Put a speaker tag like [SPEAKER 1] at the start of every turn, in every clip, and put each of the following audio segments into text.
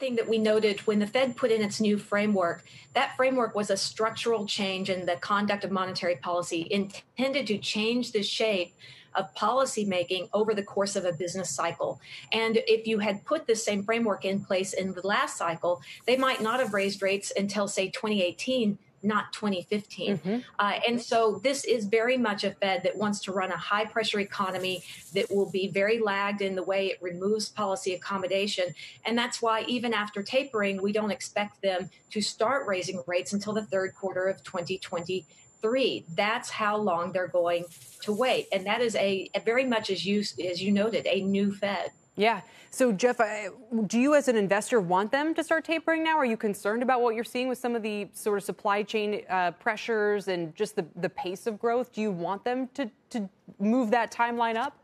[SPEAKER 1] thing that we noted when the Fed put in its new framework, that framework was a structural change in the conduct of monetary policy intended to change the shape of policy making over the course of a business cycle. And if you had put the same framework in place in the last cycle, they might not have raised rates until, say, 2018 not 2015. Mm-hmm. Uh, and so this is very much a Fed that wants to run a high pressure economy that will be very lagged in the way it removes policy accommodation. And that's why even after tapering, we don't expect them to start raising rates until the third quarter of 2023. That's how long they're going to wait, and that is a, a very much as you as you noted a new Fed.
[SPEAKER 2] Yeah. So, Jeff, do you as an investor want them to start tapering now? Are you concerned about what you're seeing with some of the sort of supply chain uh, pressures and just the, the pace of growth? Do you want them to, to move that timeline up?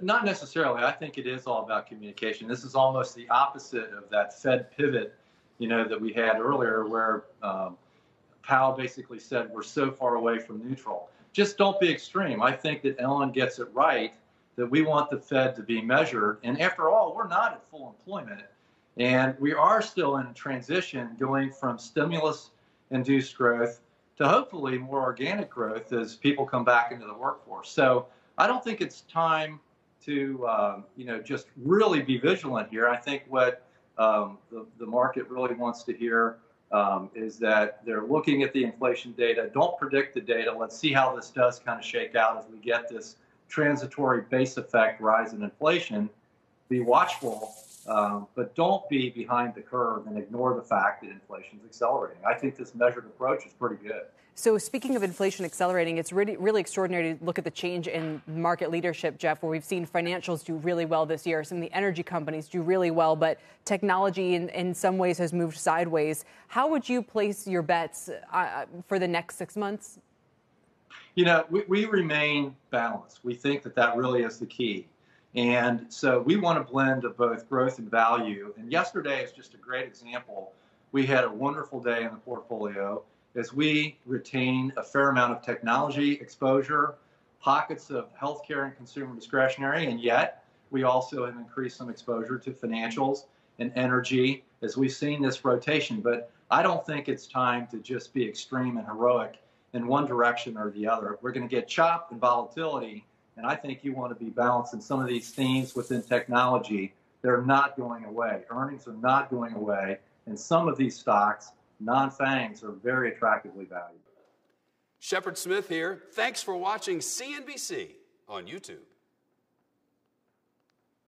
[SPEAKER 3] Not necessarily. I think it is all about communication. This is almost the opposite of that Fed pivot, you know, that we had earlier, where um, Powell basically said we're so far away from neutral. Just don't be extreme. I think that Ellen gets it right that we want the Fed to be measured. And after all, we're not at full employment. And we are still in transition going from stimulus induced growth to hopefully more organic growth as people come back into the workforce. So I don't think it's time to um, you know just really be vigilant here. I think what um, the, the market really wants to hear um, is that they're looking at the inflation data. Don't predict the data. Let's see how this does kind of shake out as we get this transitory base effect rise in inflation. Be watchful, um, but don't be behind the curve and ignore the fact that inflation is accelerating. I think this measured approach is pretty good.
[SPEAKER 2] So, speaking of inflation accelerating, it's really, really extraordinary to look at the change in market leadership, Jeff, where we've seen financials do really well this year. Some of the energy companies do really well, but technology in, in some ways has moved sideways. How would you place your bets uh, for the next six months?
[SPEAKER 3] You know, we, we remain balanced. We think that that really is the key. And so we want a blend of both growth and value. And yesterday is just a great example. We had a wonderful day in the portfolio as we retain a fair amount of technology exposure, pockets of healthcare and consumer discretionary, and yet we also have increased some exposure to financials and energy as we've seen this rotation. But I don't think it's time to just be extreme and heroic in one direction or the other. We're going to get chop and volatility, and I think you want to be balanced in some of these themes within technology. They're not going away. Earnings are not going away, and some of these stocks non-FANGs are very attractively valued.
[SPEAKER 4] Shepard Smith here. Thanks for watching CNBC on YouTube.